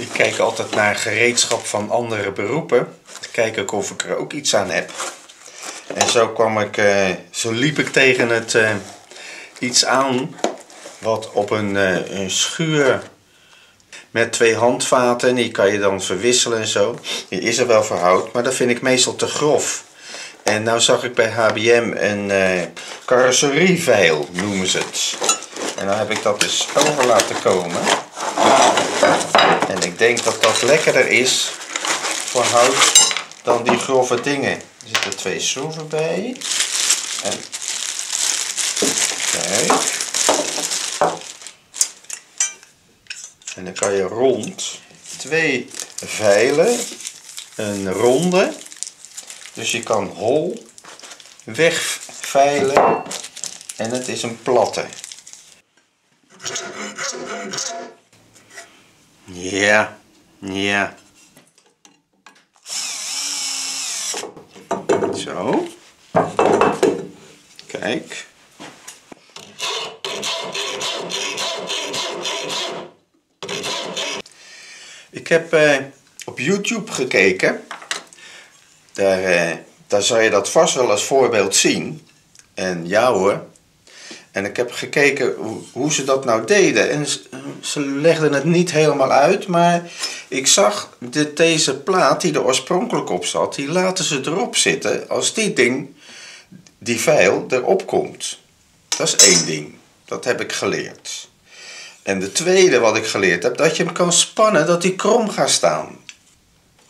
Ik kijk altijd naar gereedschap van andere beroepen. Kijk ik of ik er ook iets aan heb. En zo kwam ik, eh, zo liep ik tegen het eh, iets aan wat op een, eh, een schuur met twee handvaten. En die kan je dan verwisselen en zo. Die is er wel voor hout, maar dat vind ik meestal te grof. En nou zag ik bij HBM een carrosserieveil, noemen ze het. En dan heb ik dat dus over laten komen. En ik denk dat dat lekkerder is voor hout dan die grove dingen. Er zitten twee schroeven bij. En kijk. En dan kan je rond twee veilen, een ronde. Dus je kan hol wegveilen en het is een platte. Ja, ja. Zo. Kijk. Ik heb eh, op YouTube gekeken. Daar, eh, daar zal je dat vast wel als voorbeeld zien. En ja hoor. En ik heb gekeken hoe, hoe ze dat nou deden. En ze, legden het niet helemaal uit. Maar ik zag dat deze plaat die er oorspronkelijk op zat. Die laten ze erop zitten als dit ding, die vijl, erop komt. Dat is één ding. Dat heb ik geleerd. En de tweede wat ik geleerd heb, dat je hem kan spannen dat hij krom gaat staan.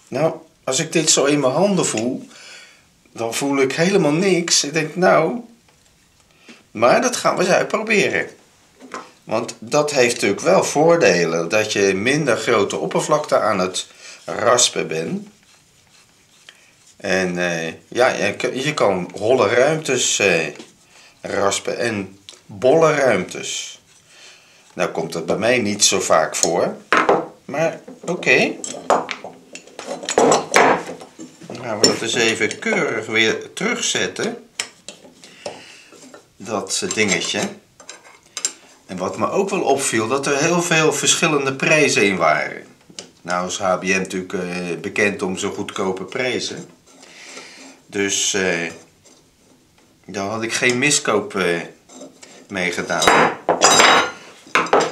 Nou, als ik dit zo in mijn handen voel, dan voel ik helemaal niks. Ik denk, nou, maar dat gaan we eens uitproberen. Want dat heeft natuurlijk wel voordelen, dat je minder grote oppervlakte aan het raspen bent. En eh, ja, je, je kan holle ruimtes eh, raspen en bolle ruimtes. Nou komt het bij mij niet zo vaak voor. Maar oké. Dan gaan we dat eens even keurig weer terugzetten. Dat dingetje. En wat me ook wel opviel, dat er heel veel verschillende prijzen in waren. Nou is HBM natuurlijk eh, bekend om zijn goedkope prijzen. Dus eh, daar had ik geen miskoop eh, mee gedaan.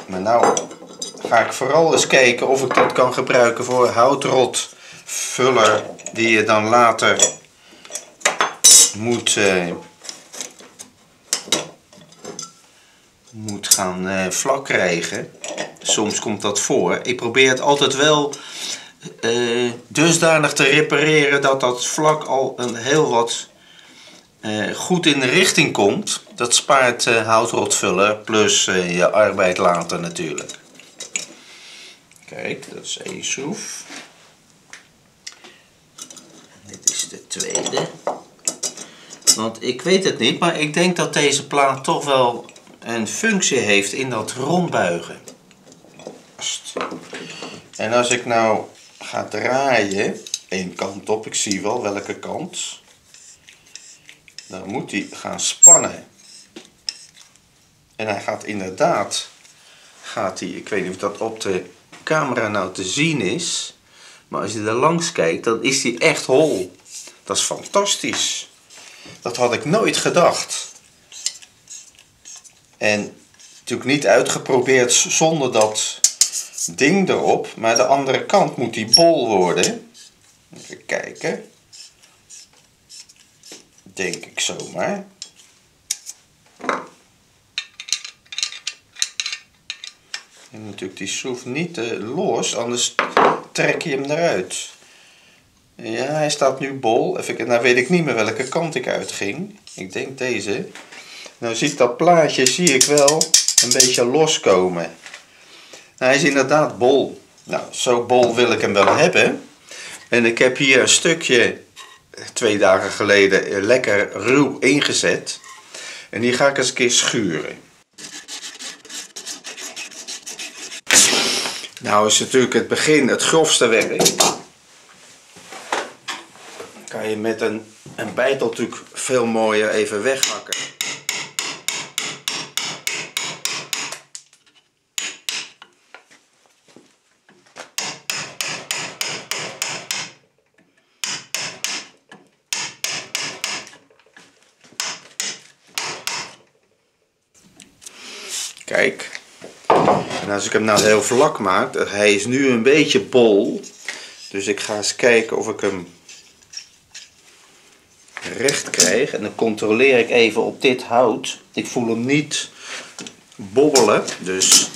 Maar nou ga ik vooral eens kijken of ik dat kan gebruiken voor houtrotvuller die je dan later moet, eh, moet gaan eh, vlak krijgen. Soms komt dat voor. Ik probeer het altijd wel eh, dusdanig te repareren dat dat vlak al een heel wat eh, goed in de richting komt. Dat spaart houtrotvuller plus je arbeid later natuurlijk. Kijk, dat is één schroef. Dit is de tweede. Want ik weet het niet, maar ik denk dat deze plaat toch wel een functie heeft in dat rondbuigen. En als ik nou ga draaien, één kant op, ik zie wel welke kant. Dan moet hij gaan spannen. En hij gaat inderdaad, gaat hij, ik weet niet of dat op de camera nou te zien is. Maar als je er langs kijkt, dan is hij echt hol. Dat is fantastisch. Dat had ik nooit gedacht. En natuurlijk niet uitgeprobeerd zonder dat ding erop. Maar de andere kant moet die bol worden. Even kijken. Denk ik zomaar. En natuurlijk die schroef niet eh, los, anders trek je hem eruit. Ja, hij staat nu bol. Even, nou weet ik niet meer welke kant ik uitging. Ik denk deze. Nou ziet dat plaatje, zie ik wel, een beetje loskomen. Nou, hij is inderdaad bol. Nou, zo bol wil ik hem wel hebben. En ik heb hier een stukje, twee dagen geleden, lekker ruw ingezet. En die ga ik eens een keer schuren. Nou is natuurlijk het begin het grofste werk. Kan je met een, een bijtel natuurlijk veel mooier even weghakken. Kijk. En als ik hem nou heel vlak maak, hij is nu een beetje bol. Dus ik ga eens kijken of ik hem recht krijg. En dan controleer ik even op dit hout. Ik voel hem niet bobbelen. Dus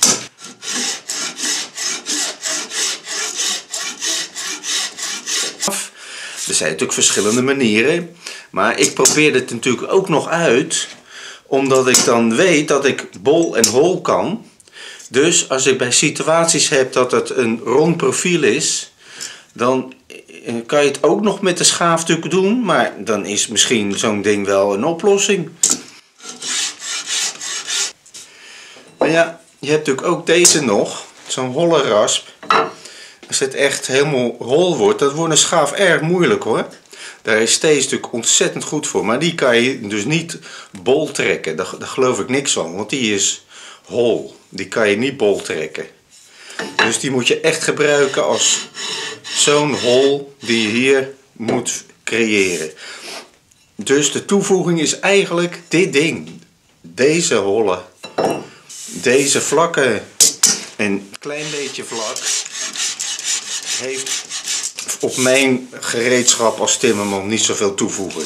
Er zijn natuurlijk verschillende manieren. Maar ik probeer het natuurlijk ook nog uit. Omdat ik dan weet dat ik bol en hol kan. Dus als ik bij situaties heb dat het een rond profiel is. Dan eh, kan je het ook nog met de schaafduk doen. Maar dan is misschien zo'n ding wel een oplossing. Maar ja, je hebt natuurlijk ook deze nog. Zo'n holle rasp. Als het echt helemaal hol wordt, dan wordt een schaaf erg moeilijk hoor. Daar is steeds natuurlijk ontzettend goed voor. Maar die kan je dus niet bol trekken. Daar, daar geloof ik niks van. Want die is hol. Die kan je niet bol trekken. Dus die moet je echt gebruiken als zo'n hol die je hier moet creëren. Dus de toevoeging is eigenlijk dit ding. Deze holle. Deze vlakke. Een klein beetje vlak heeft op mijn gereedschap als timmerman niet zoveel toevoegen.